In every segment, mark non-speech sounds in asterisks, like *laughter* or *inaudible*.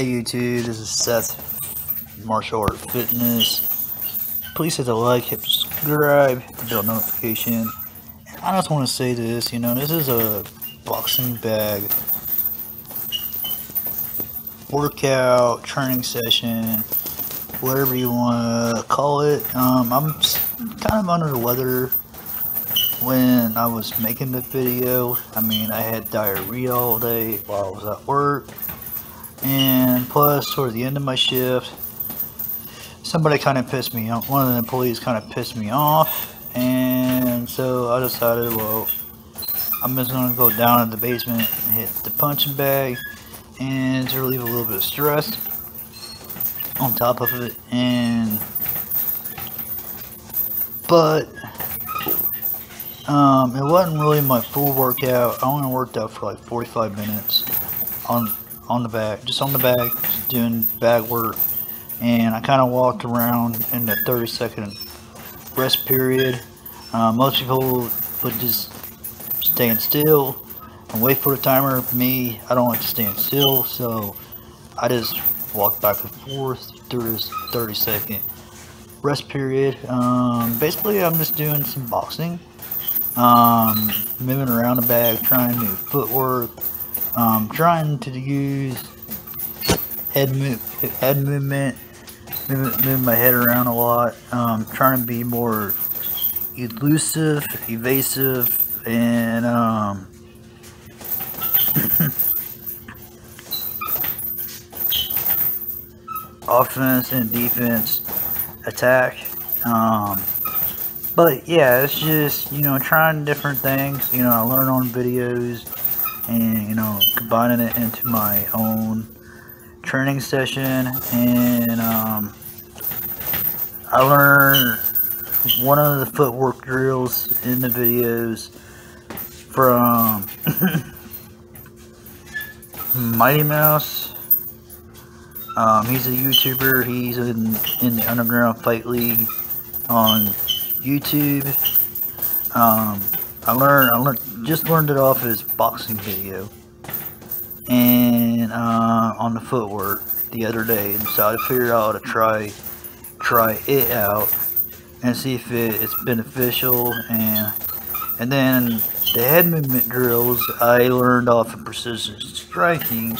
Hey YouTube, this is Seth, Martial Art Fitness. Please hit the like, hit subscribe, hit the bell notification. I just want to say this, you know, this is a boxing bag workout, training session, whatever you want to call it. Um, I'm kind of under the weather when I was making the video. I mean, I had diarrhea all day while I was at work and plus toward the end of my shift somebody kind of pissed me off one of the employees kind of pissed me off. And so I decided well I'm just gonna go down in the basement and hit the punching bag and to relieve a little bit of stress on top of it. And but um, it wasn't really my full workout. I only worked out for like 45 minutes on on the bag, just on the just doing bag work. And I kind of walked around in the 30 second rest period. Uh, most people would just stand still and wait for the timer. Me, I don't like to stand still, so I just walk back and forth through this 30 second rest period. Um, basically, I'm just doing some boxing, um, moving around the bag, trying new footwork, um, trying to use head move, head movement, move, move my head around a lot. Um, trying to be more elusive, evasive, and um, *laughs* offense and defense attack. Um, but yeah, it's just you know trying different things. You know, I learn on videos and you know combining it into my own training session. And um, I learned one of the footwork drills in the videos from *laughs* Mighty Mouse. Um, he's a YouTuber. He's in, in the Underground Fight League on YouTube. Um, I learned I learned just learned it off his boxing video. And uh, on the footwork the other day. And so I figured out to try try it out and see if it, it's beneficial. And and then the head movement drills I learned off of precision striking.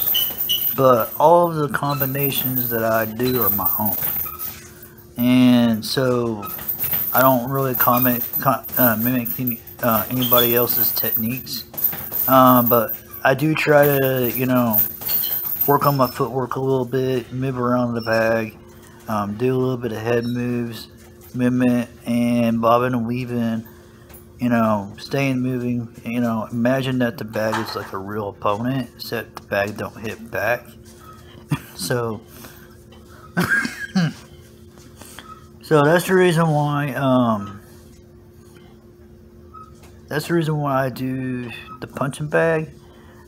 But all of the combinations that I do are my own. And so I don't really comment uh, mimic uh, anybody else's techniques. Um, but I do try to, you know, work on my footwork a little bit, move around the bag, um, do a little bit of head moves, movement, and bobbing and weaving. You know, staying moving. You know, imagine that the bag is like a real opponent, except the bag don't hit back. *laughs* so, *laughs* so that's the reason why. Um, that's the reason why I do the punching bag.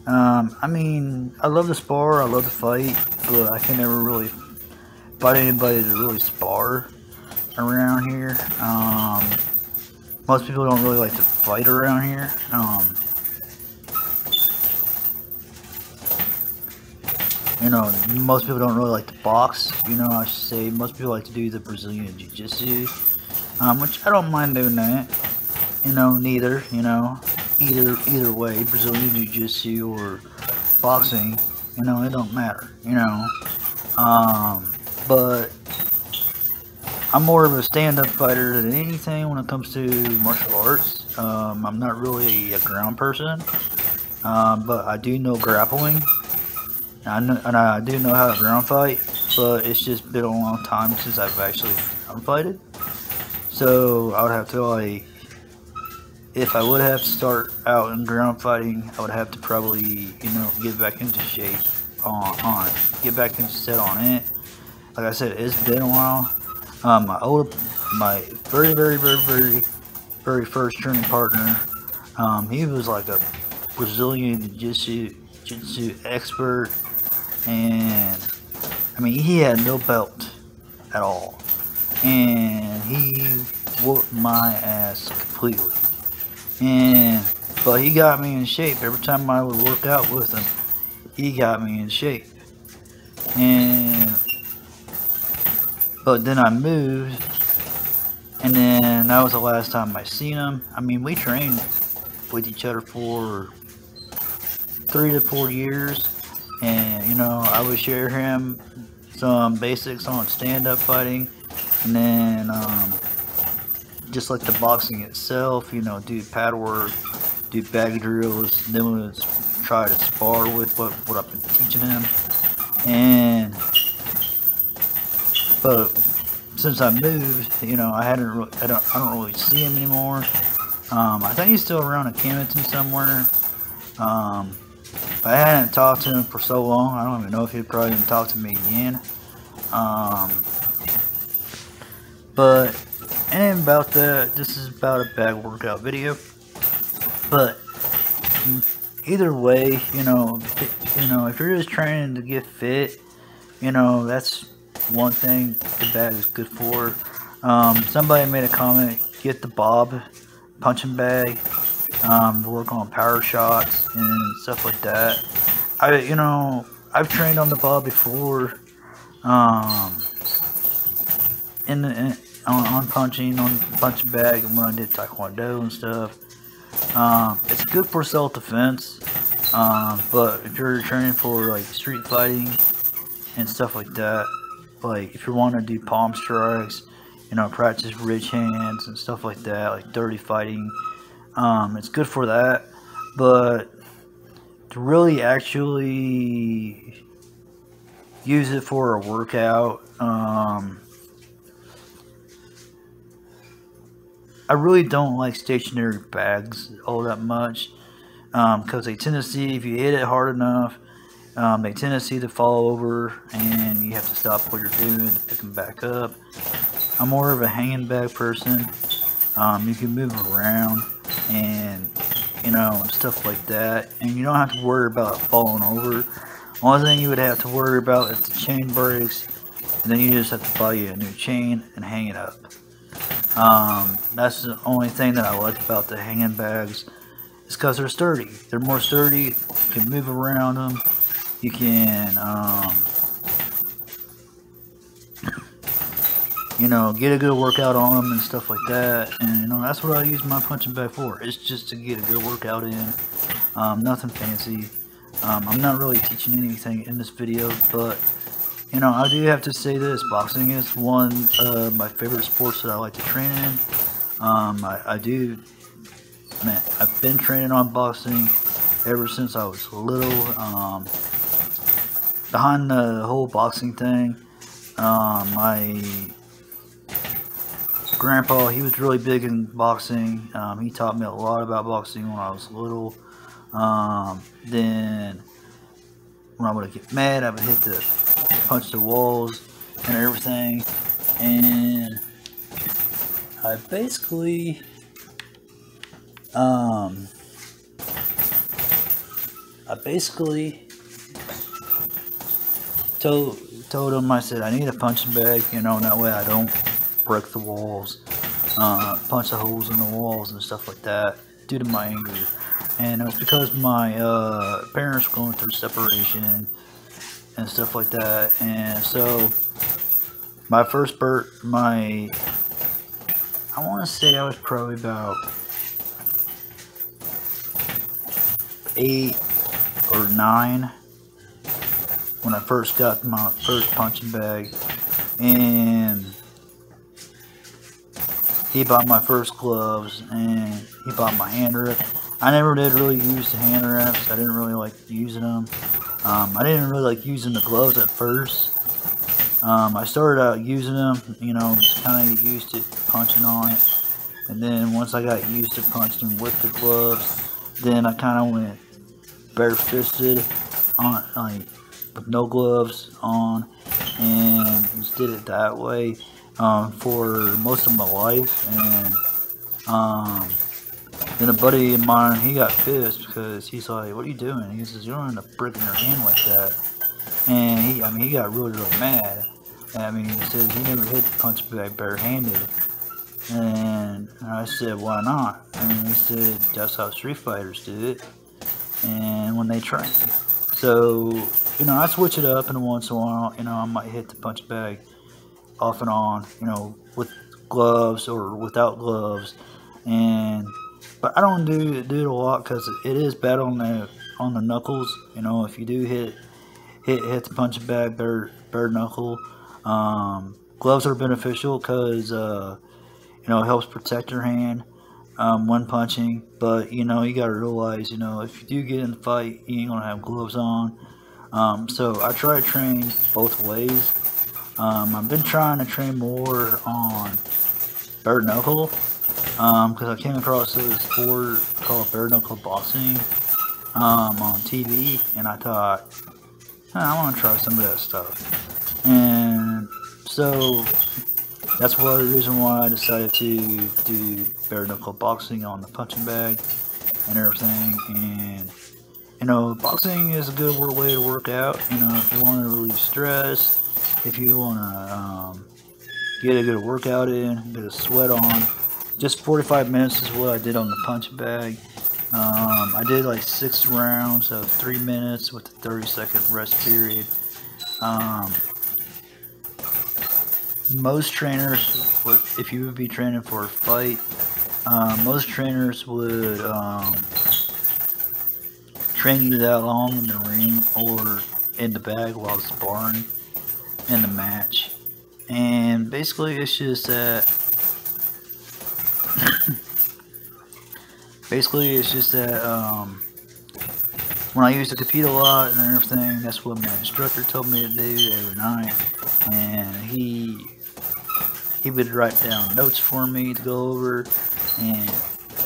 Um, I mean, I love to spar, I love to fight, but I can never really fight anybody to really spar around here. Um, most people don't really like to fight around here. Um, you know, most people don't really like to box. You know, I should say most people like to do the Brazilian Jiu-Jitsu, um, which I don't mind doing that you know, neither, you know, either either way, Brazilian Jiu-Jitsu or boxing, you know, it don't matter, you know. Um, but I'm more of a stand-up fighter than anything when it comes to martial arts. Um, I'm not really a ground person, um, but I do know grappling. I know, and I do know how to ground fight, but it's just been a long time since I've actually ground fighted. So I would have to like if I would have to start out in ground fighting, I would have to probably, you know, get back into shape on, on get back into set on it. Like I said, it's been a while. Um, my old, my very, very, very, very, very first training partner, um, he was like a Brazilian jiu-jitsu, jiu-jitsu expert, and I mean, he had no belt at all, and he whooped my ass completely. And but he got me in shape every time I would work out with him. He got me in shape. and but then I moved, and then that was the last time I seen him. I mean, we trained with each other for three to four years, and you know, I would share him some basics on stand-up fighting, and then um, just like the boxing itself, you know, do pad work, do bag drills, then we would try to spar with what, what I've been teaching him. And, but since I moved, you know, I hadn't, really, I don't, I don't really see him anymore. Um, I think he's still around in Camden somewhere. Um, I hadn't talked to him for so long. I don't even know if he'd probably even talk to me again. Um, but and about that, this is about a bag workout video. But either way, you know, you know, if you're just training to get fit, you know, that's one thing the bag is good for. Um, somebody made a comment, get the Bob punching bag um, to work on power shots and stuff like that. I, you know, I've trained on the Bob before. Um, in, the, in on, on punching, on punching bag, and when I did taekwondo and stuff. Um, it's good for self-defense, um, but if you're training for like street fighting and stuff like that, like if you want to do palm strikes, you know, practice ridge hands and stuff like that, like dirty fighting, um, it's good for that. But to really actually use it for a workout, um, I really don't like stationary bags all that much because um, they tend to see if you hit it hard enough, um, they tend to see to fall over and you have to stop what you're doing to pick them back up. I'm more of a hanging bag person. Um, you can move around and you know stuff like that, and you don't have to worry about falling over. Only thing you would have to worry about if the chain breaks, and then you just have to buy you a new chain and hang it up. Um, that's the only thing that I like about the hanging bags is because they're sturdy. They're more sturdy. You can move around them. You can, um, you know, get a good workout on them and stuff like that. And, you know, that's what I use my punching bag for. It's just to get a good workout in. Um, nothing fancy. Um, I'm not really teaching anything in this video, but you know, I do have to say this, boxing is one of my favorite sports that I like to train in. Um, I, I do, man, I've been training on boxing ever since I was little. Um, behind the whole boxing thing, um, my grandpa, he was really big in boxing. Um, he taught me a lot about boxing when I was little. Um, then when I would get mad, I would hit the punch the walls and everything. And I basically, um, I basically told told him I said I need a punching bag, you know, that way I don't break the walls, uh, punch the holes in the walls and stuff like that due to my anger. And it was because my uh, parents were going through separation and stuff like that. And so my first birth, my, I want to say I was probably about eight or nine when I first got my first punching bag. And he bought my first gloves and he bought my hand grip. I never did really use the hand wraps. I didn't really like using them. Um, I didn't really like using the gloves at first. Um, I started out using them, you know, just kind of used to punching on it. And then once I got used to punching with the gloves, then I kind of went barefisted on, like, with no gloves on, and just did it that way um, for most of my life. And um, then a buddy of mine, he got pissed because he's like, "What are you doing?" He says, "You don't end up breaking your hand like that." And he, I mean, he got really, really mad. I mean, he says he never hit the punch bag barehanded. And I said, "Why not?" And he said, "That's how street fighters do it, and when they train." So, you know, I switch it up, and once in a while, you know, I might hit the punch bag off and on, you know, with gloves or without gloves, and but I don't do do it a lot because it is bad on the on the knuckles. You know, if you do hit hit hit the punch bag bare bare knuckle, um, gloves are beneficial because uh, you know it helps protect your hand um, when punching. But you know you got to realize you know if you do get in the fight, you ain't gonna have gloves on. Um, so I try to train both ways. Um, I've been trying to train more on bare knuckle because um, I came across this sport called bare knuckle boxing um, on TV, and I thought I want to try some of that stuff. And so that's one the reason why I decided to do bare knuckle boxing on the punching bag and everything. And you know, boxing is a good way to work out. You know, if you want to relieve stress, if you want to um, get a good workout in, get a sweat on. Just 45 minutes is what I did on the punch bag. Um, I did like six rounds of three minutes with a 30 second rest period. Um, most trainers, if you would be training for a fight, uh, most trainers would um, train you that long in the ring or in the bag while sparring in the match. And basically, it's just that. Basically, it's just that um, when I used to compete a lot and everything, that's what my instructor told me to do every night. And he he would write down notes for me to go over, and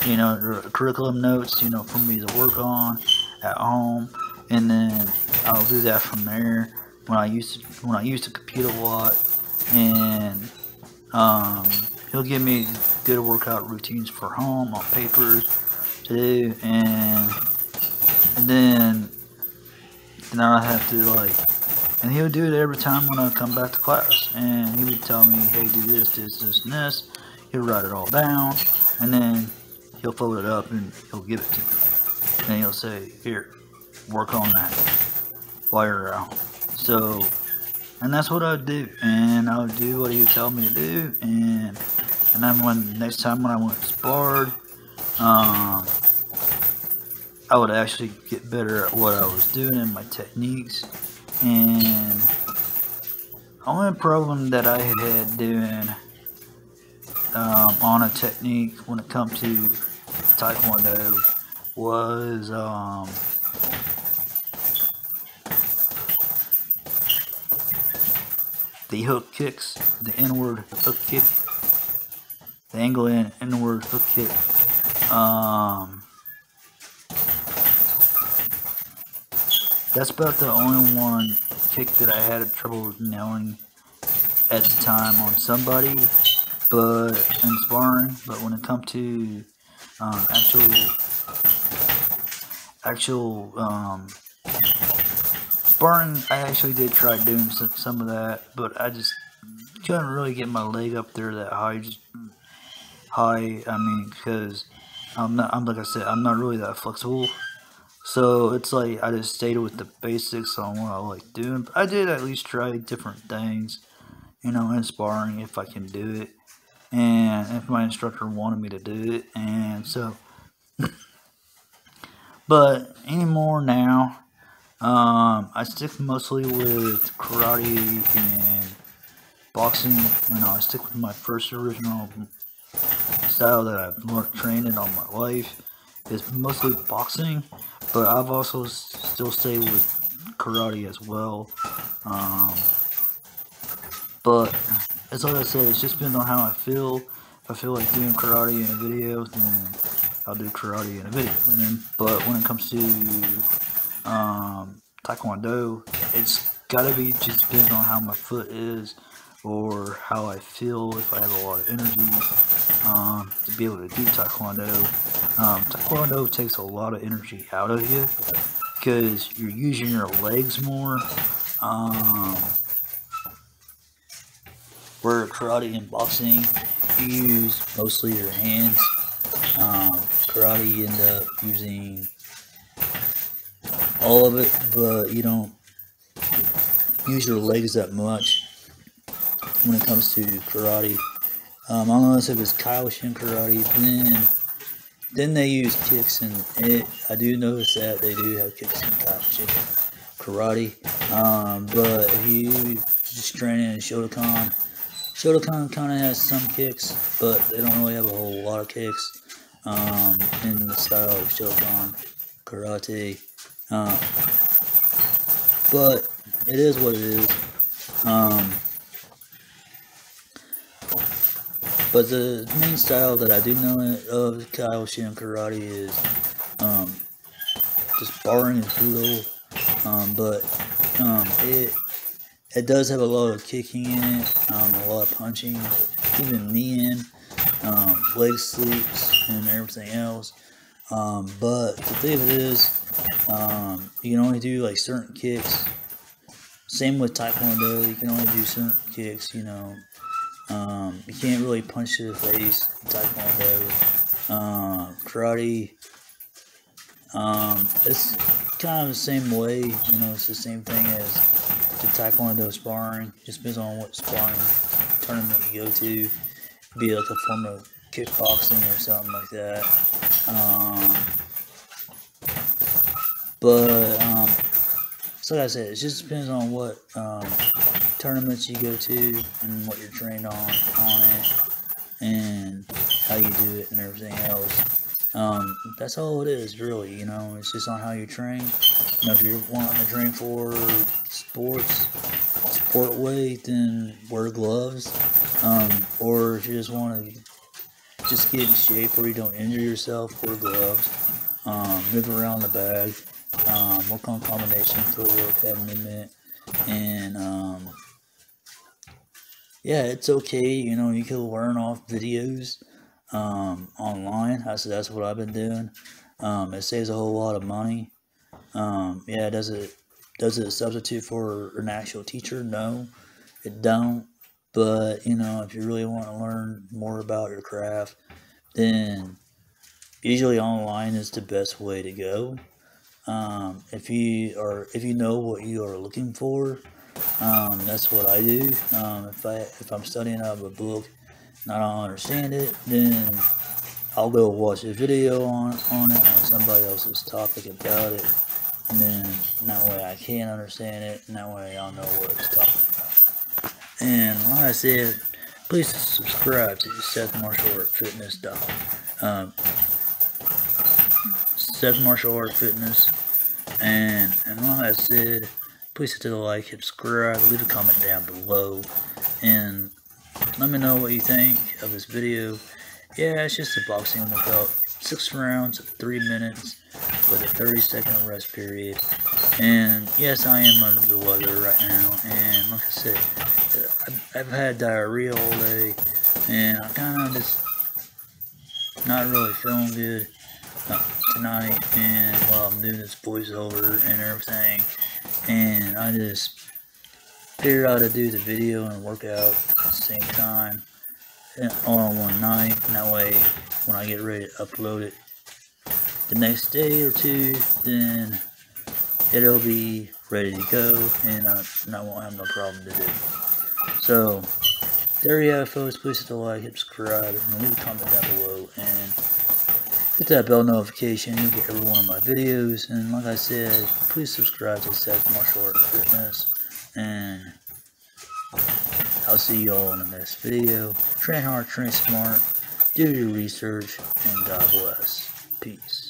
you know, curriculum notes, you know, for me to work on at home, and then I'll do that from there. When I used to when I used to compete a lot, and um, he'll give me good workout routines for home on papers to do, and and then then I have to like, and he would do it every time when I come back to class, and he would tell me, hey, do this, this, this, and this. He'll write it all down, and then he'll fold it up and he'll give it to me. And he'll say, here, work on that while you're out. So, and that's what I would do. And I would do what he would tell me to do. And and then when next time when I went sparred, um, I would actually get better at what I was doing and my techniques. And only problem that I had doing um, on a technique when it comes to Taekwondo was um, the hook kicks, the inward hook kick, the angle in inward hook kick. Um, that's about the only one kick that I had trouble nailing at the time on somebody, but in sparring. But when it comes to um, actual actual um, sparring, I actually did try doing some of that, but I just couldn't really get my leg up there that high. Just high, I mean, because I'm not. I'm like I said, I'm not really that flexible. So it's like I just stayed with the basics on what I like doing. But I did at least try different things, you know, in sparring if I can do it, and if my instructor wanted me to do it, and so. *laughs* but anymore now, um, I stick mostly with karate and boxing. You know, I stick with my first original style that I've learned training all my life. It's mostly boxing, but I've also still stayed with karate as well. Um, but as like I said, it just depends on how I feel. If I feel like doing karate in a video, then I'll do karate in a video. Then, but when it comes to um, Taekwondo, it's gotta be just depends on how my foot is or how I feel if I have a lot of energy um, to be able to do Taekwondo. Um, taekwondo takes a lot of energy out of you because you're using your legs more. Um, where karate and boxing, you use mostly your hands. Um, karate, you end up using all of it, but you don't use your legs that much when it comes to karate. Um, I don't know if it's Kyokushin karate, then then they use kicks and it. I do notice that they do have kicks in Kyokushin karate. Um, but if you just train in Shotokan, Shotokan kind of has some kicks, but they don't really have a whole lot of kicks um, in the style of Shotokan karate. Uh, but it is what it is. Um, but the main style that I do know of Kyokushin karate is um, just sparring and judo. Um, but um, it it does have a lot of kicking in it, um, a lot of punching, even kneeing, um, leg sweeps, and everything else. Um, but the thing of it is, um, you can only do like certain kicks. Same with Taekwondo, you can only do certain kicks, you know. Um, you can't really punch to the face Taekwondo. Uh, karate, um, it's kind of the same way, you know, it's the same thing as the Taekwondo sparring. Just depends on what sparring tournament you go to. Be like a form of kickboxing or something like that. Um, but um, so like I said, it just depends on what um, tournaments you go to and what you're trained on on it and how you do it and everything else. Um, that's all it is, really. You know, it's just on how you train. You know, if you're wanting to train for sports, sport weight, then wear gloves. Um, or if you just want to just get in shape where you don't injure yourself, wear gloves. Um, move around the bag. Um, work on combination, footwork, head movement, and um, yeah, it's okay. You know, you can learn off videos um, online. That's that's what I've been doing. Um, it saves a whole lot of money. Um, yeah, does it does it substitute for an actual teacher? No, it don't. But you know, if you really want to learn more about your craft, then usually online is the best way to go. Um, if you are if you know what you are looking for, um, that's what I do. Um, if I if I'm studying out of a book and I don't understand it, then I'll go watch a video on on it on somebody else's topic about it, and then that way I can understand it, and that way I'll know what it's talking about. And like I said, please subscribe to Seth Martial Art Fitness. Um, Seth Martial Art Fitness. And, and like I said, please hit the like, subscribe, leave a comment down below, and let me know what you think of this video. Yeah, it's just a boxing workout. Six rounds, three minutes, with a 30 second rest period. And yes, I am under the weather right now. And like I said, I've had diarrhea all day, and I'm kind of just not really feeling good uh, tonight and while I'm doing this voiceover and everything and I just figured out to do the video and workout at the same time uh, all on one night. And that way when I get ready to upload it the next day or two then it'll be ready to go and I, and I won't have no problem to do so there you have folks. Please hit the like hit subscribe and leave a comment down below. And hit that bell notification, you'll get every one of my videos. And like I said, please subscribe to Seth Martial Art Fitness. And I'll see you all in the next video. Train hard, train smart, do your research, and God bless. Peace.